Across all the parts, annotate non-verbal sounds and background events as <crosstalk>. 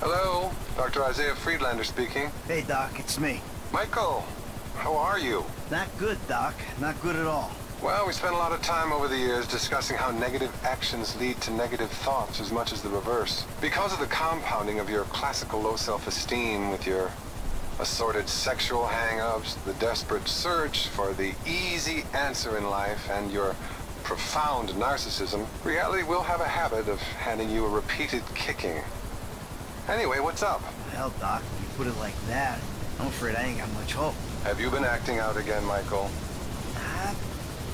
Hello, Dr. Isiah Friedlander speaking. Hey, Doc, it's me. Michael, how are you? Not good, Doc. Not good at all. Well, we spent a lot of time over the years discussing how negative actions lead to negative thoughts as much as the reverse. Because of the compounding of your classical low self-esteem with your assorted sexual hang-ups, the desperate search for the easy answer in life, and your profound narcissism, reality will have a habit of handing you a repeated kicking. Anyway, what's up? Hell, Doc, if you put it like that, I'm afraid I ain't got much hope. Have you been acting out again, Michael? I've,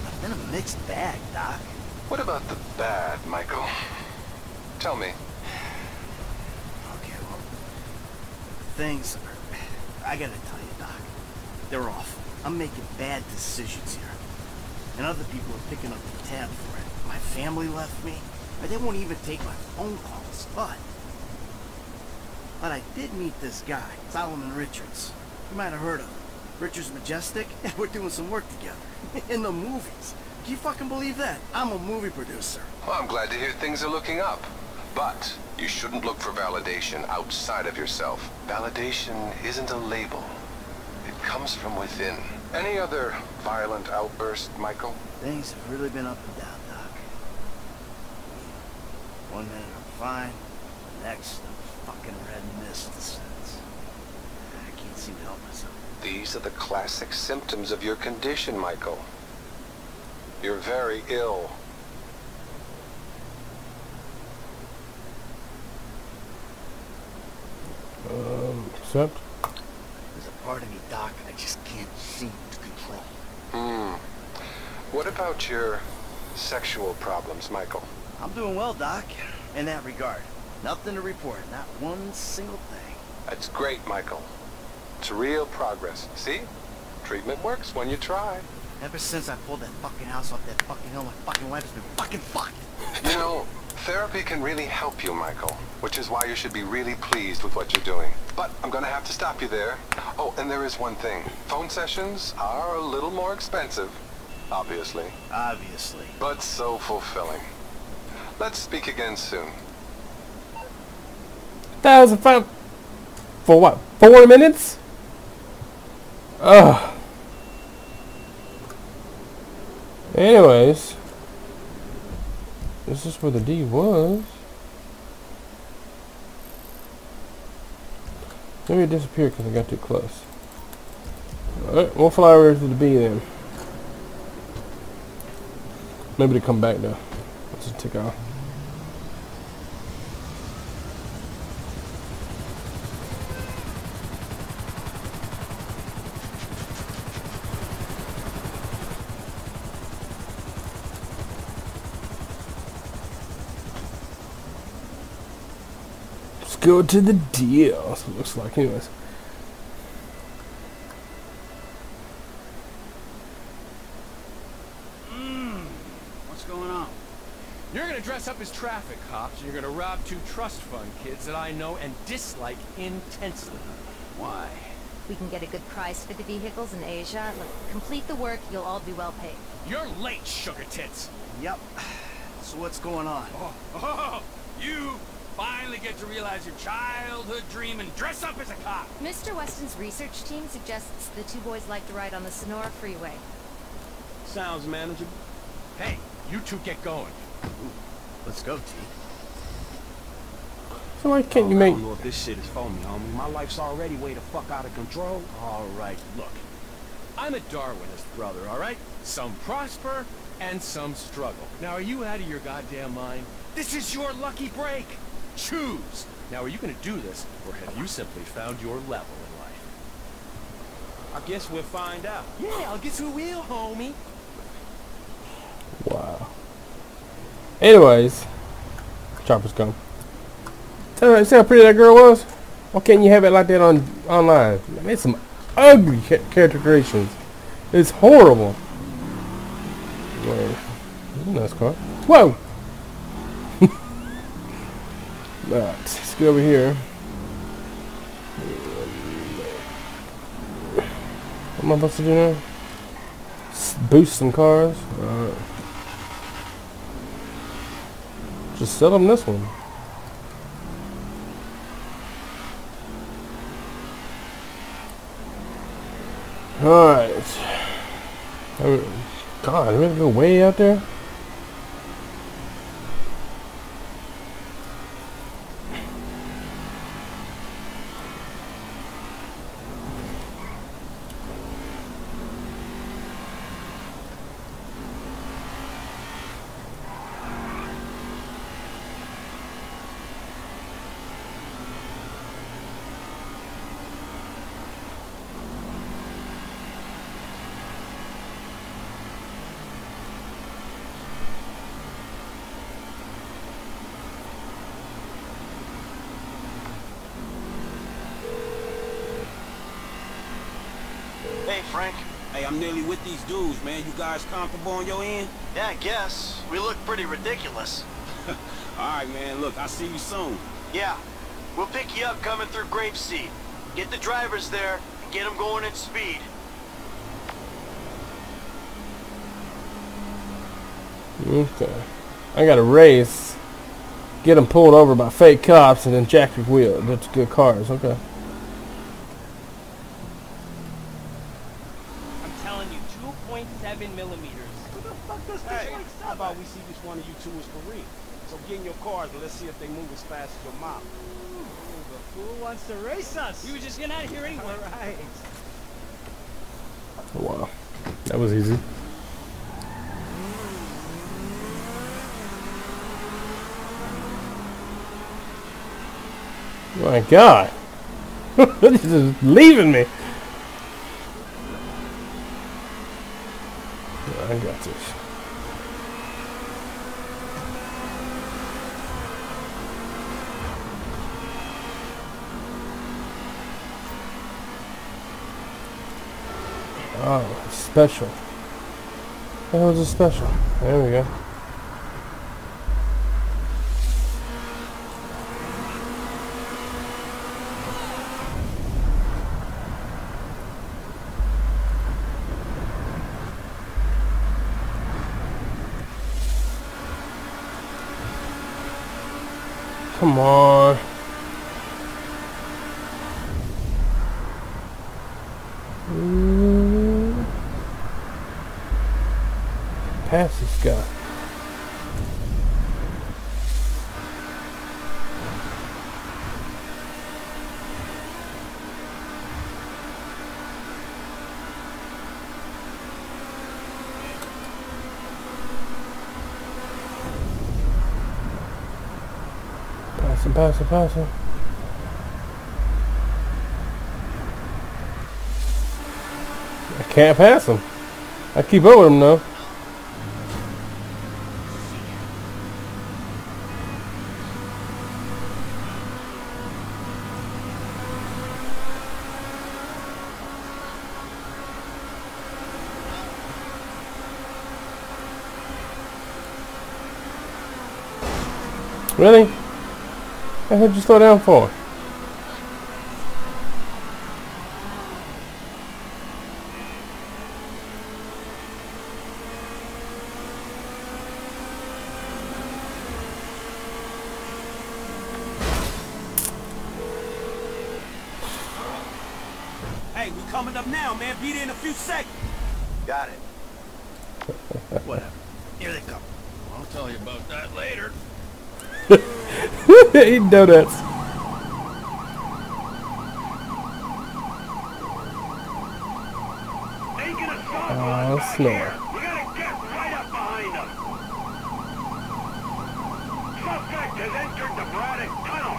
I've been a mixed bag, Doc. What about the bad, Michael? Tell me. Okay, well, things are... I gotta tell you, Doc. They're awful. I'm making bad decisions here. And other people are picking up the tab for it. My family left me. They won't even take my phone calls. But... But I did meet this guy, Solomon Richards. You might have heard of him. Richards Majestic? And <laughs> we're doing some work together. <laughs> In the movies. Can you fucking believe that? I'm a movie producer. Well, I'm glad to hear things are looking up. But you shouldn't look for validation outside of yourself. Validation isn't a label. It comes from within. Any other violent outburst, Michael? Things have really been up and down, Doc. One minute I'm fine, the next I'm fucking red mist descends. I can't seem to help myself. These are the classic symptoms of your condition, Michael. You're very ill. Um, accept. There's a part of me, Doc, I just can't seem to control. Hmm. What about your sexual problems, Michael? I'm doing well, Doc, in that regard. Nothing to report, not one single thing. That's great, Michael. It's real progress. See? Treatment works when you try. Ever since I pulled that fucking house off that fucking hill, my fucking life has been fucking fucked. You know, therapy can really help you, Michael, which is why you should be really pleased with what you're doing. But I'm gonna have to stop you there. Oh, and there is one thing. Phone sessions are a little more expensive, obviously, Obviously. but so fulfilling. Let's speak again soon. Thousand five for what? Four minutes? Ugh. Anyways, this is where the D was. Maybe it disappeared because I got too close. Alright, we'll fly over to the B then. Maybe to come back though. Let's just take off. Go to the deal. That's what it looks like, anyways. Hmm, what's going on? You're gonna dress up as traffic cops, and you're gonna rob two trust fund kids that I know and dislike intensely. Why? We can get a good price for the vehicles in Asia. Look, complete the work, you'll all be well paid. You're late, sugar tits! Yep. So what's going on? Oh, oh, you finally get to realize your childhood dream and dress up as a cop! Mr. Weston's research team suggests the two boys like to ride on the Sonora Freeway. Sounds manageable. Hey, you two get going. Let's go, T. So why can't oh, you I make... don't know if this shit is for me, homie. My life's already way the fuck out of control. All right, look. I'm a Darwinist, brother, all right? Some prosper and some struggle. Now, are you out of your goddamn mind? This is your lucky break. Choose. Now, are you going to do this, or have you simply found your level in life? I guess we'll find out. Yeah, I guess we will, homie. Wow. Anyways, chopper's gone. Tell me, see how pretty that girl was? Why can't you have it like that on online? I made some ugly character creations. It's horrible. Whoa. this is a nice car. Whoa! Let's get over here. What am I supposed to do now? Boost some cars? Alright. Just sell them this one. Alright. God, have to go way out there? Hey, Frank. Hey, I'm nearly with these dudes, man. You guys comfortable on your end? Yeah, I guess. We look pretty ridiculous. <laughs> All right, man. Look, I'll see you soon. Yeah. We'll pick you up coming through Grapeseed. Get the drivers there and get them going at speed. Okay. I got to race. Get them pulled over by fake cops and then jack your wheel. That's good cars. Okay. I'm telling you, 2.7 millimeters. Who the fuck does hey, how about we see which one of you two is for real? So get in your cars and let's see if they move as fast as your mom. The fool wants to race us. You were just getting out of here anyway. All right. Oh, wow. That was easy. My God. <laughs> this is leaving me. I got this. Oh, special. That was a special. There we go. Come on. Pass him, pass him, pass him. I can't pass him. I keep up with him though. Really? What the hell did you slow down for? Hey, we coming up now, man. Be there in a few seconds. Got it. <laughs> Whatever. Here they come. I'll tell you about that later. Eat donuts. Oh, snore. You gotta get right up behind them. Suspect has entered the Braddock Tunnel.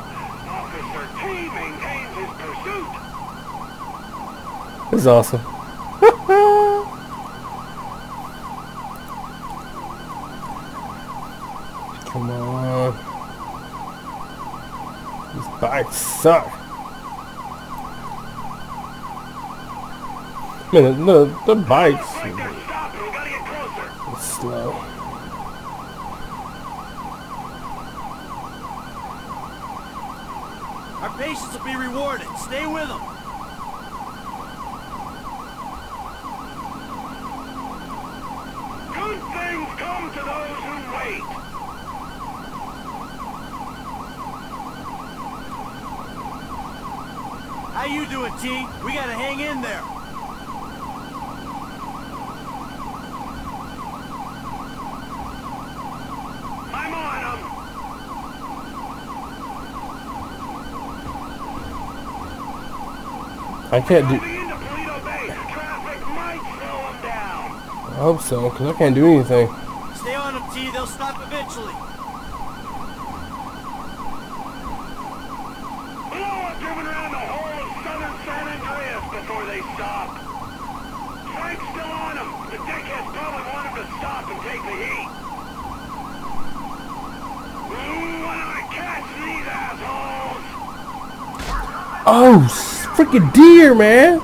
Officer T maintains his pursuit. This is awesome. Come on. These bikes suck. I mean, the, the bikes Right there, stop. We gotta get closer. are slow. Our patience will be rewarded. Stay with them. Good things come to those who wait. How you doing, T? We gotta hang in there. I'm on 'em. I can't do. Moving into Paleto Bay. Traffic might slow 'em down. I hope so, because I can't do anything. Stay on them, T. They'll stop eventually. Blow up driven around the whole of southern San Andreas before they stop. Frank's still on him. The dickheads probably want him to stop and take the heat. Oh, freaking deer, man!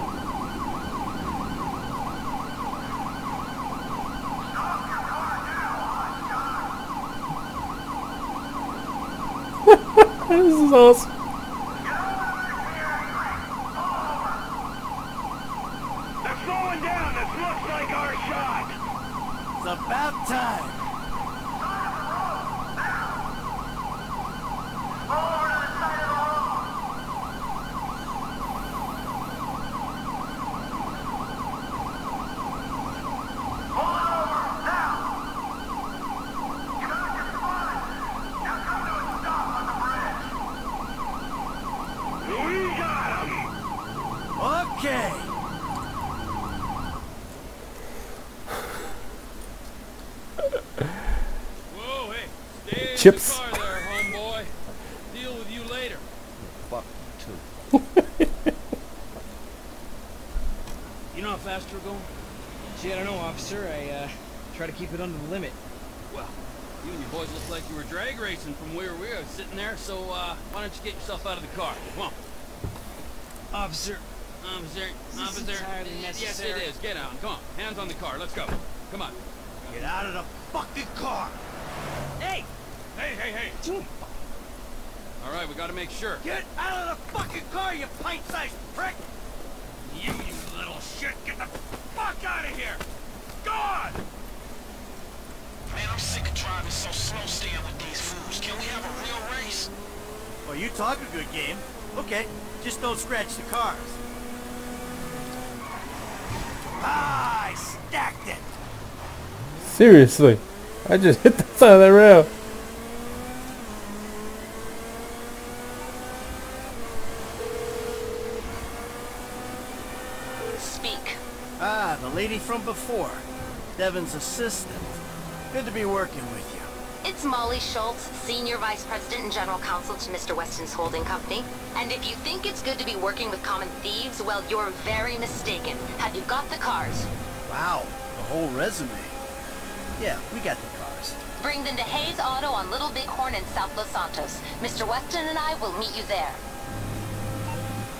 <laughs> this is awesome. They're slowing down. This looks like our shot. It's about time. We got him. Okay. Whoa, hey. Stay in Chips. the car there, homeboy. Deal with you later. You know how fast we're going? Gee, I don't know, officer. I, uh, try to keep it under the limit. Well, you and your boys look like you were drag racing from where we were sitting there, so uh, why don't you get yourself out of the car? Come on. Officer, Officer, this officer. entirely Yes, it necessary? is. Get on. Come on. Hands on the car. Let's go. Come on. Get out of the fucking car. Hey, Hey, hey, hey. All right, we got to make sure. get out of the fucking car, you pint-sized prick. You, you little shit. Get the fuck out of here. God! Man, I'm sick of driving so slow staying with these fools. Can we have a real race? Well, you talk a good game. Okay, just don't scratch the cars. Ah, I stacked it. Seriously, I just <laughs> hit the side of that rail. Speak. Ah, the lady from before. Devin's assistant. Good to be working with you. It's Molly Schultz, Senior Vice President and General Counsel to Mr. Weston's holding company. And if you think it's good to be working with common thieves, well, you're very mistaken. Have you got the cars? Wow, the whole resume. Yeah, we got the cars. Bring them to Hayes Auto on Little Bighorn in South Los Santos. Mr. Weston and I will meet you there.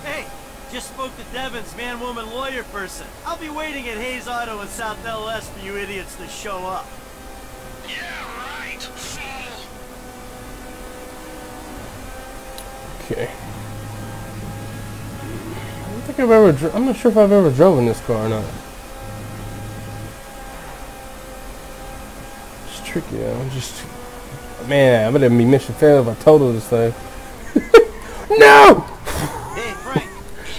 Hey, just spoke to Devin's man-woman lawyer person. I'll be waiting at Hayes Auto in South LS for you idiots to show up. Okay. I don't think I've ever. I'm not sure if I've ever driven this car or not. It's tricky though. I'm just. Man, I'm gonna be mission failed if I total this thing. no! Hey, Frank.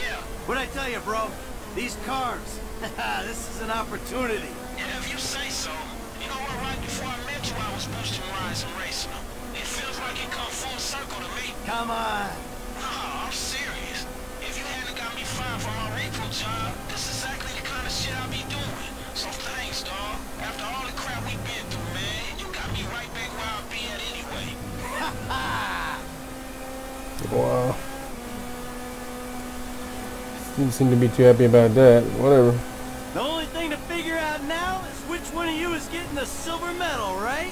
yeah. What'd I tell you, bro? These cars. <laughs> this is an opportunity. Come on. No, I'm serious. If you hadn't got me fired for my recruit job, this is exactly the kind of shit I be doing. So thanks, dawg. After all the crap we've been through, man, you got me right back where I be at anyway. <laughs> Wow. Didn't seem to be too happy about that. Whatever. The only thing to figure out now is which one of you is getting the silver medal, right?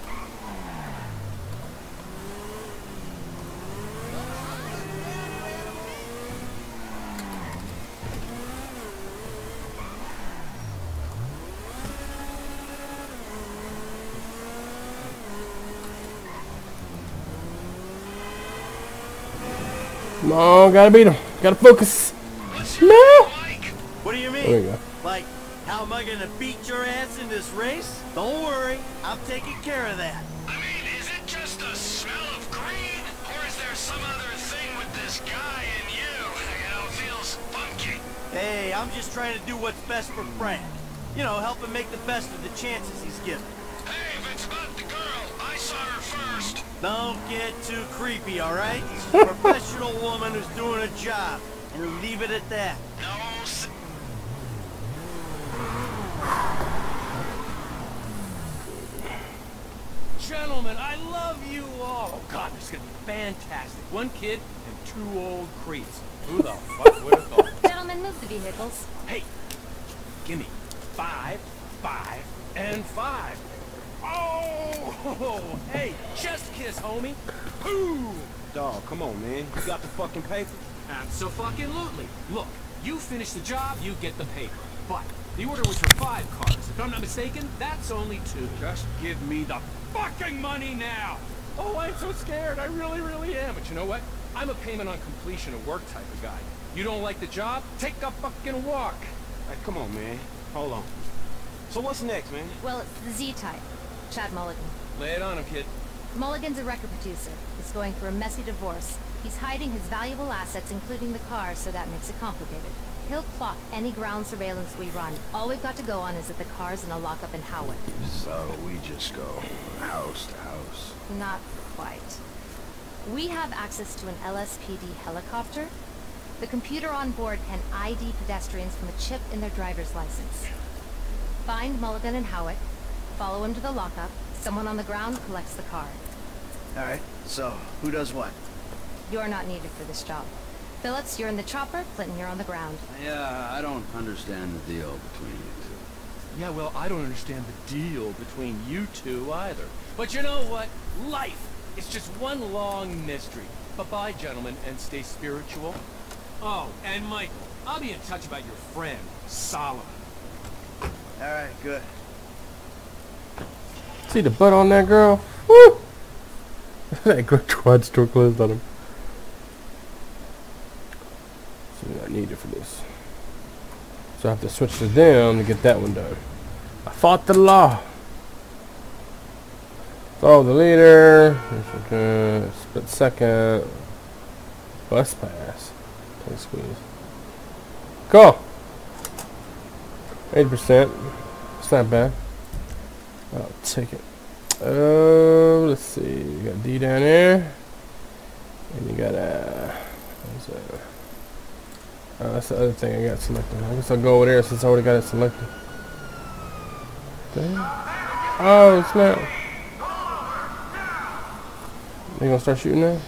Come on, gotta beat him. Gotta focus. What's No. Mike? What do you mean? There we go. Like, how am I gonna beat your ass in this race? Don't worry. I'm taking care of that. I mean, is it just the smell of green, or is there some other thing with this guy and you? You know, it feels funky. Hey, I'm just trying to do what's best for Frank. You know, help him make the best of the chances he's given. Hey, if it's about the girl, I saw her first. Don't get too creepy, all right? She's a professional <laughs> woman who's doing a job. And leave it at that. No, Gentlemen, I love you all. Oh, God, this is going to be fantastic. One kid and two old creeps. Who the fuck would have thought? Gentlemen, move the vehicles. Hey, give me five, five, and five. Oh, <laughs> hey, just kiss, homie. Boom. Dog, come on, man. You got the fucking paper? Absolutely. Look, you finish the job, you get the paper. But the order was for five cars. If I'm not mistaken, that's only two. Just give me the fucking money now. Oh, I'm so scared. I really, really am. But you know what? I'm a payment on completion of work type of guy. You don't like the job? Take a fucking walk. Hey, come on, man. Hold on. So what's next, man? Well, it's the Z-type. Chad Mulligan. Lay it on him, kid. Mulligan's a record producer. He's going through a messy divorce. He's hiding his valuable assets, including the car, so that makes it complicated. He'll clock any ground surveillance we run. All we've got to go on is that the car's in a lockup in Hawick. So we just go house to house. Not quite. We have access to an LSPD helicopter. The computer on board can ID pedestrians from a chip in their driver's license. Find Mulligan and Hawick, follow him to the lockup, someone on the ground collects the car. All right, so who does what? You're not needed for this job. Phillips, you're in the chopper, Clinton, you're on the ground. Yeah, I don't understand the deal between you two. Yeah, well, I don't understand the deal between you two either. But you know what? Life is just one long mystery. Bye-bye, gentlemen, and stay spiritual. Oh, and Michael, I'll be in touch about your friend, Solomon. All right, good. See the butt on that girl? Woo! <laughs> that quad store closed on him. So we're not needed for this. So I have to switch to them to get that one done. I fought the law. Follow the leader. Split second. Bus pass. Play squeeze. Go! 80%. It's not bad. I'll take it. Oh, let's see. You got D down there. And you got uh, what's that? Oh, that's the other thing I got selected. I guess I'll go over there since I already got it selected. Damn. Oh, snap. They gonna start shooting now?